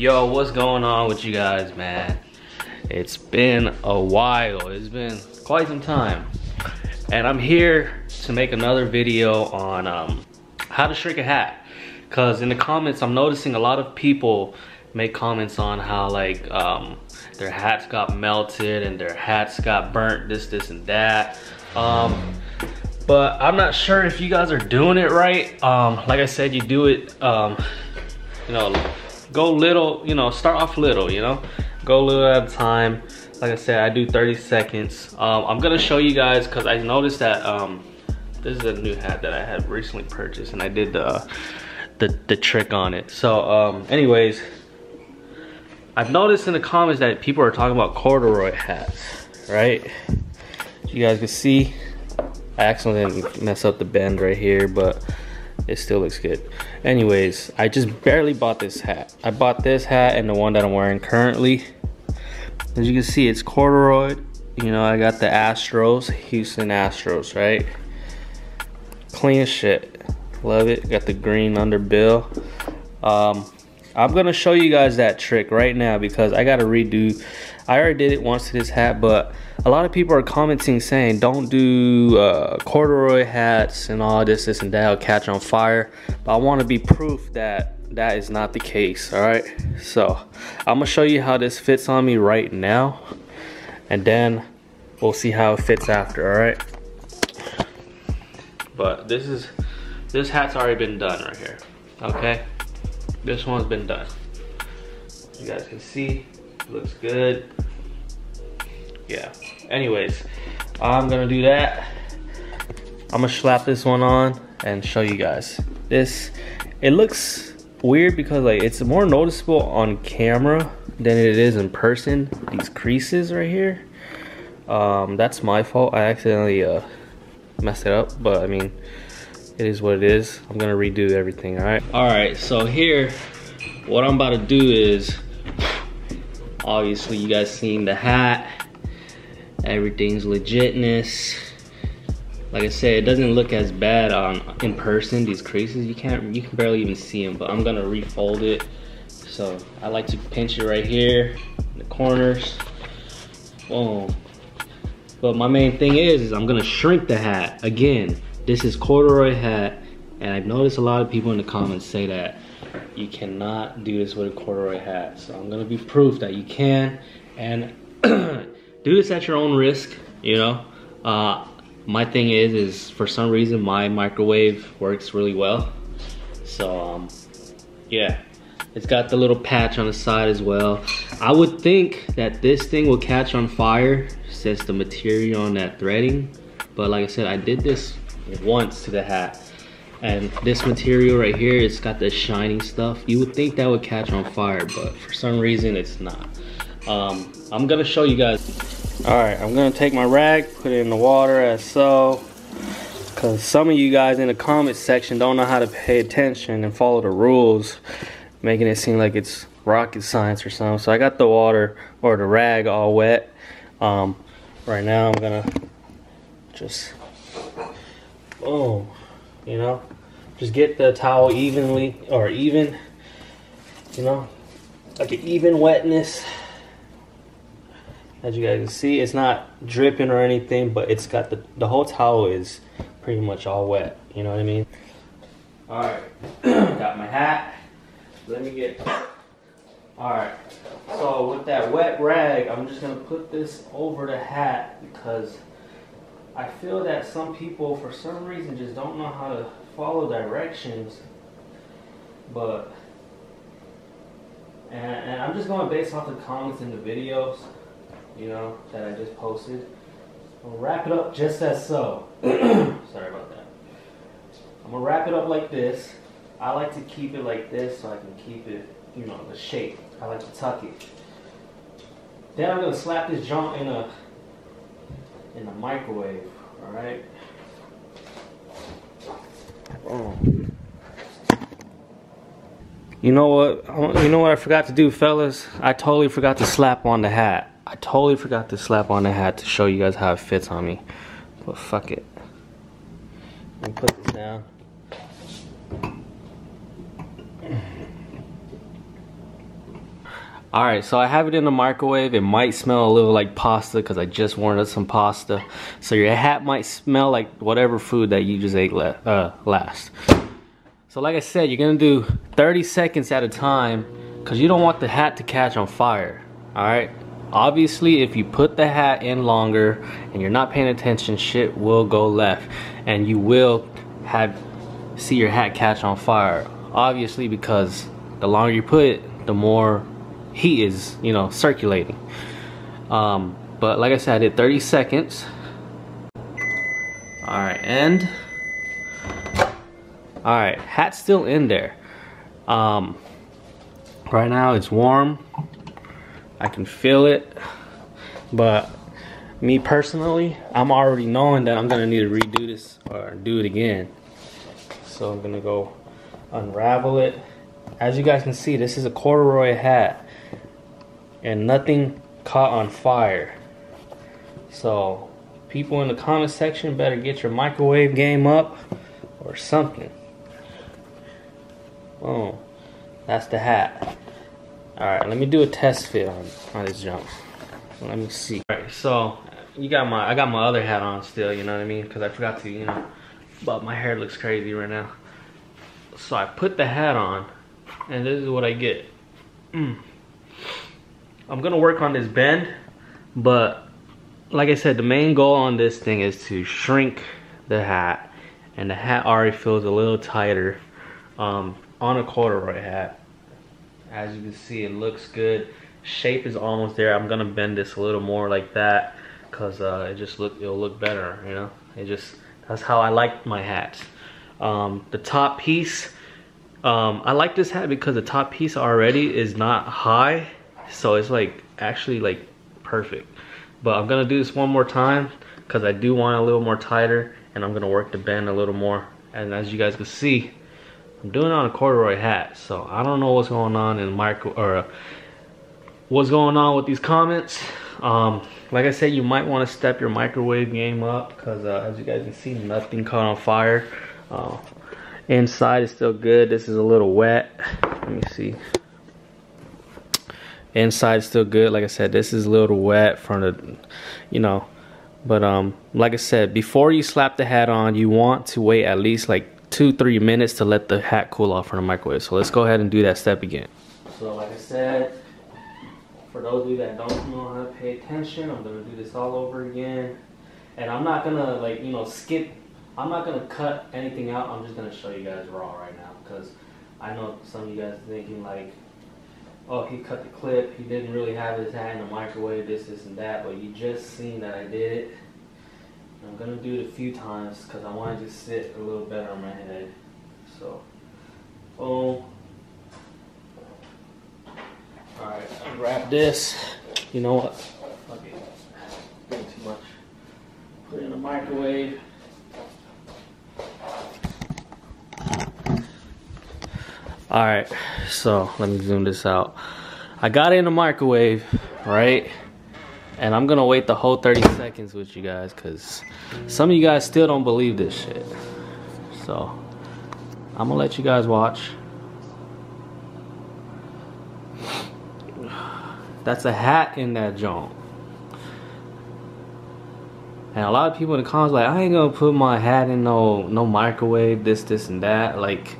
Yo, what's going on with you guys, man? It's been a while. It's been quite some time. And I'm here to make another video on um, how to shrink a hat. Cause in the comments, I'm noticing a lot of people make comments on how like um, their hats got melted and their hats got burnt, this, this, and that. Um, but I'm not sure if you guys are doing it right. Um, like I said, you do it, um, you know, go little, you know, start off little, you know, go little at a time. Like I said, I do 30 seconds. Um, I'm gonna show you guys because I noticed that um, this is a new hat that I had recently purchased and I did the, the, the trick on it. So um, anyways, I've noticed in the comments that people are talking about corduroy hats, right? You guys can see, I accidentally mess up the bend right here, but it still looks good. Anyways i just barely bought this hat. I bought this hat and the one that i'm wearing currently. As you can see it's corduroy. You know i got the astros houston astros right? Clean shit. Love it. Got the green underbill um i'm gonna show you guys that trick right now because i gotta redo i already did it once to this hat but a lot of people are commenting saying don't do uh, corduroy hats and all this, this and that will catch on fire. But I want to be proof that that is not the case, all right? So I'm gonna show you how this fits on me right now. And then we'll see how it fits after, all right? But this is, this hat's already been done right here, okay? This one's been done. You guys can see, looks good. Yeah. Anyways i'm gonna do that. I'm gonna slap this one on and show you guys. This it looks weird because like it's more noticeable on camera than it is in person. These creases right here um, that's my fault. I accidentally uh, messed it up but i mean it is what it is. I'm gonna redo everything all right? All right so here what i'm about to do is obviously you guys seen the hat. Everything's legitness. Like I said it doesn't look as bad on in person these creases. You can't you can barely even see them but I'm gonna refold it. So I like to pinch it right here in the corners. Boom. But my main thing is, is I'm gonna shrink the hat again. This is corduroy hat and I've noticed a lot of people in the comments say that you cannot do this with a corduroy hat so I'm gonna be proof that you can and do this at your own risk, you know. Uh, my thing is, is for some reason my microwave works really well. So, um, yeah, it's got the little patch on the side as well. I would think that this thing will catch on fire since the material on that threading. But like I said, I did this once to the hat. And this material right here, it's got the shiny stuff. You would think that would catch on fire, but for some reason it's not. Um, I'm gonna show you guys. All right, I'm gonna take my rag, put it in the water as so. Cause some of you guys in the comment section don't know how to pay attention and follow the rules, making it seem like it's rocket science or something. So I got the water or the rag all wet. Um, right now I'm gonna just, boom, you know, just get the towel evenly or even, you know, like an even wetness. As you guys can see it's not dripping or anything but it's got the the whole towel is pretty much all wet you know what i mean? All right got my hat. Let me get all right so with that wet rag i'm just gonna put this over the hat because i feel that some people for some reason just don't know how to follow directions but and, and i'm just going based off the comments in the videos you know, that I just posted. I'll wrap it up just as so. Sorry about that. I'm gonna wrap it up like this. I like to keep it like this so I can keep it, you know, the shape. I like to tuck it. Then I'm gonna slap this joint in a in the microwave. All right. Oh. You know what? You know what I forgot to do, fellas? I totally forgot to slap on the hat. I totally forgot to slap on the hat to show you guys how it fits on me. But fuck it. Let me put this down. All right, so I have it in the microwave. It might smell a little like pasta because I just warmed up some pasta. So your hat might smell like whatever food that you just ate uh, last. So like I said, you're gonna do 30 seconds at a time because you don't want the hat to catch on fire, all right? Obviously, if you put the hat in longer and you're not paying attention, shit will go left and you will have see your hat catch on fire. Obviously, because the longer you put it, the more heat is, you know, circulating. Um, but like I said, I did 30 seconds. All right, and all right, hat's still in there. Um, right now it's warm. I can feel it, but me personally, I'm already knowing that I'm gonna need to redo this or do it again. So I'm gonna go unravel it. As you guys can see, this is a corduroy hat and nothing caught on fire. So people in the comment section better get your microwave game up or something. Oh, that's the hat. All right, let me do a test fit on, on this jump. Let me see. All right, so you got my, I got my other hat on still, you know what I mean? Because I forgot to, you know, but my hair looks crazy right now. So I put the hat on, and this is what I get. Mm. I'm gonna work on this bend, but like I said, the main goal on this thing is to shrink the hat, and the hat already feels a little tighter um, on a corduroy hat. As you can see, it looks good. Shape is almost there. I'm gonna bend this a little more like that, cause uh, it just look it'll look better. You know, it just that's how I like my hats. Um, the top piece, um, I like this hat because the top piece already is not high so it's like actually like perfect. But i'm gonna do this one more time because i do want a little more tighter and i'm gonna work the bend a little more. And as you guys can see i'm doing it on a corduroy hat so i don't know what's going on in micro or uh, what's going on with these comments. Um, like i said you might want to step your microwave game up because uh, as you guys can see nothing caught on fire. Uh, inside is still good. This is a little wet. Let me see. Inside still good. Like i said this is a little wet from the you know but um like i said before you slap the hat on you want to wait at least like two three minutes to let the hat cool off from the microwave. So let's go ahead and do that step again. So like i said for those of you that don't know how to pay attention i'm gonna do this all over again. And i'm not gonna like you know skip i'm not gonna cut anything out i'm just gonna show you guys raw right now because i know some of you guys thinking like oh, he cut the clip, he didn't really have his hat in the microwave, this, this, and that, but you just seen that I did it. I'm gonna do it a few times because I want it to sit a little better on my head. So, boom. Alright, I'll grab this. You know what? It. too much. Put it in the microwave. All right so let me zoom this out. I got it in the microwave right? And i'm gonna wait the whole 30 seconds with you guys because some of you guys still don't believe this shit. So i'm gonna let you guys watch. That's a hat in that joint. And a lot of people in the comments like i ain't gonna put my hat in no no microwave this this and that. Like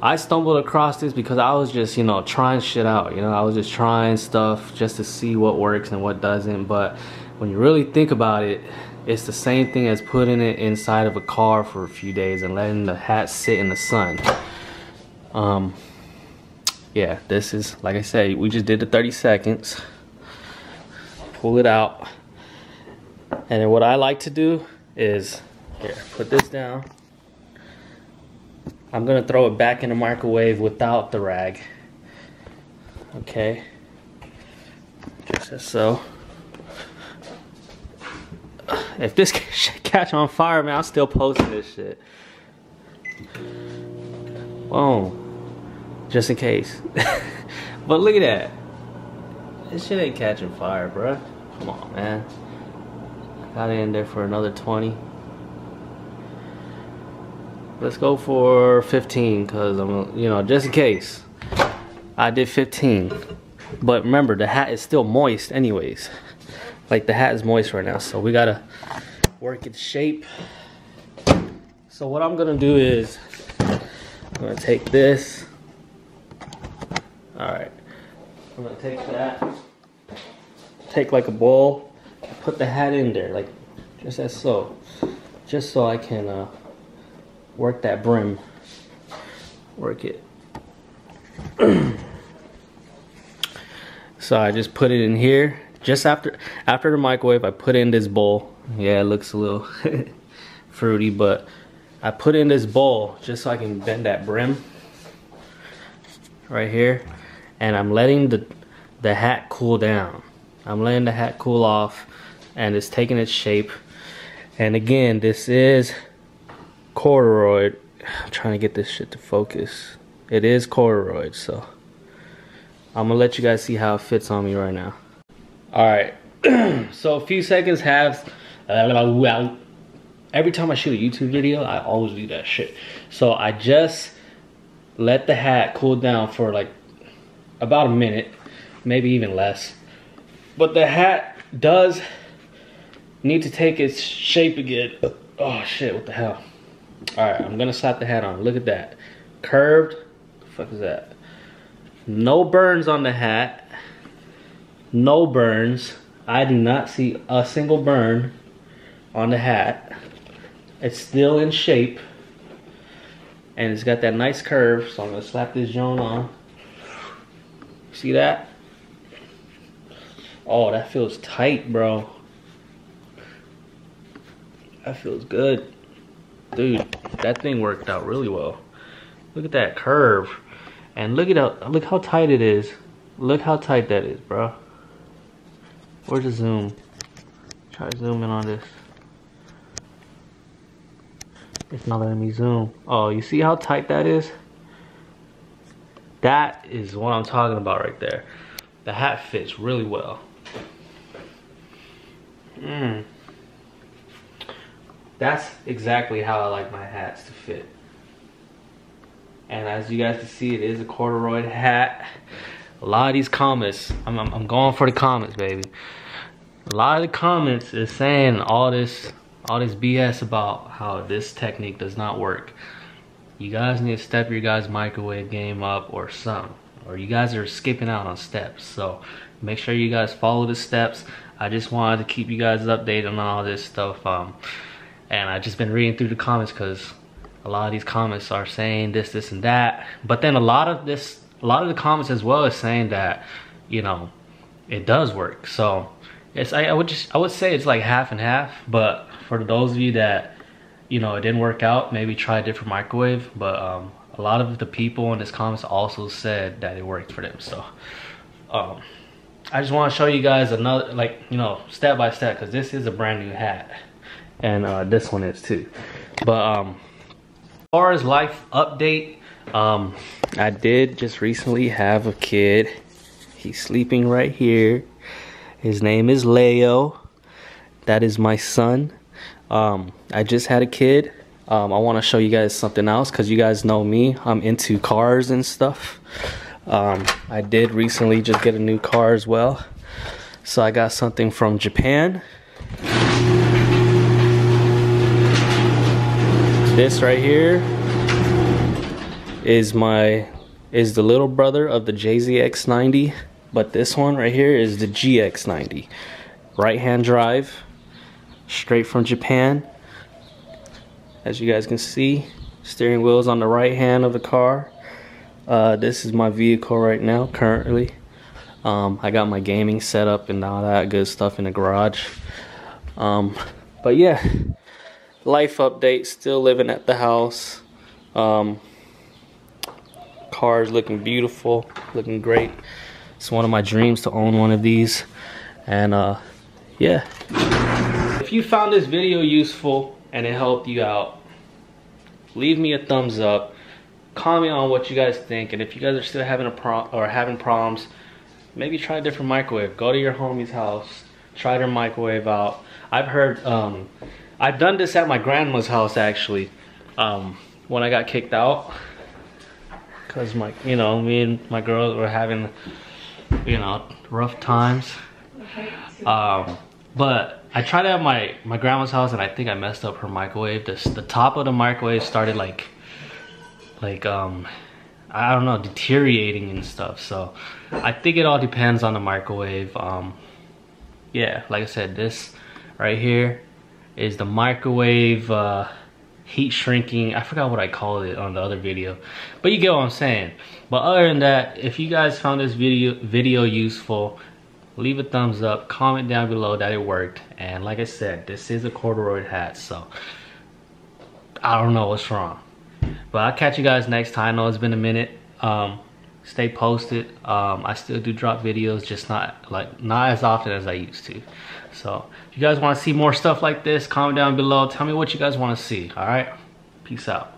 I stumbled across this because I was just, you know, trying shit out. You know, I was just trying stuff just to see what works and what doesn't. But when you really think about it, it's the same thing as putting it inside of a car for a few days and letting the hat sit in the sun. Um, yeah, this is, like I said, we just did the 30 seconds. Pull it out. And then what I like to do is, here, put this down. I'm gonna throw it back in the microwave without the rag. Okay, just as so. If this catch on fire, man, I'm still posting this shit. Boom. Just in case. but look at that. This shit ain't catching fire, bruh. Come on, man. Got it in there for another 20. Let's go for 15 because I'm, you know, just in case. I did 15. But remember, the hat is still moist anyways. Like the hat is moist right now, so we gotta work its shape. So what I'm gonna do is, I'm gonna take this. All right, I'm gonna take that, take like a bowl, put the hat in there, like just as so, just so I can uh, work that brim, work it. so I just put it in here. Just after after the microwave, I put in this bowl. Yeah, it looks a little fruity, but I put in this bowl just so I can bend that brim right here. And I'm letting the, the hat cool down. I'm letting the hat cool off and it's taking its shape. And again, this is corduroy. I'm trying to get this shit to focus. It is corduroy, so I'm gonna let you guys see how it fits on me right now. All right, so a few seconds have, every time I shoot a YouTube video, I always do that shit. So I just let the hat cool down for like about a minute, maybe even less. But the hat does need to take its shape again. Oh shit, what the hell? All right, I'm gonna slap the hat on. Look at that. Curved, fuck is that? No burns on the hat. No burns. I do not see a single burn on the hat. It's still in shape. And it's got that nice curve, so I'm gonna slap this joint on. See that? Oh, that feels tight, bro. That feels good. Dude, that thing worked out really well. Look at that curve. And look at how look how tight it is. Look how tight that is, bro. Where's the zoom? Try zooming on this. It's not letting me zoom. Oh, you see how tight that is? That is what I'm talking about right there. The hat fits really well. Mmm. That's exactly how I like my hats to fit. And as you guys can see, it is a corduroy hat. A lot of these comments, I'm, I'm, I'm going for the comments, baby. A lot of the comments is saying all this all this BS about how this technique does not work. You guys need to step your guys' microwave game up or something. Or you guys are skipping out on steps. So make sure you guys follow the steps. I just wanted to keep you guys updated on all this stuff. Um, and I just been reading through the comments because a lot of these comments are saying this, this, and that. But then a lot of this, a lot of the comments as well is saying that, you know, it does work. So it's I, I would just I would say it's like half and half. But for those of you that you know it didn't work out maybe try a different microwave but um, a lot of the people in this comments also said that it worked for them so um, I just want to show you guys another like you know step by step because this is a brand new hat and uh, this one is too but um as far as life update um I did just recently have a kid he's sleeping right here his name is Leo that is my son um, I just had a kid. Um, I want to show you guys something else because you guys know me. I'm into cars and stuff. Um, I did recently just get a new car as well. So I got something from Japan. This right here is my is the little brother of the JZX90, but this one right here is the GX90. Right hand drive straight from Japan. As you guys can see, steering wheel is on the right hand of the car. Uh, this is my vehicle right now, currently. Um, I got my gaming set up and all that good stuff in the garage. Um, but yeah, life update, still living at the house. Um, car's looking beautiful, looking great. It's one of my dreams to own one of these. And uh, yeah. If you found this video useful and it helped you out, leave me a thumbs up. Comment on what you guys think, and if you guys are still having a pro or having problems, maybe try a different microwave. Go to your homie's house, try their microwave out. I've heard, um, I've done this at my grandma's house actually, um, when I got kicked out. Cause my, you know, me and my girls were having, you know, rough times. Um, but I tried it at my, my grandma's house and I think I messed up her microwave. The, the top of the microwave started like, like, um, I don't know, deteriorating and stuff. So I think it all depends on the microwave. Um, yeah, like I said, this right here is the microwave uh, heat shrinking. I forgot what I called it on the other video, but you get what I'm saying. But other than that, if you guys found this video video useful, leave a thumbs up, comment down below that it worked. And like I said, this is a corduroy hat, so I don't know what's wrong. But I'll catch you guys next time. I know it's been a minute. Um, stay posted. Um, I still do drop videos, just not like not as often as I used to. So if you guys want to see more stuff like this, comment down below. Tell me what you guys want to see. All right. Peace out.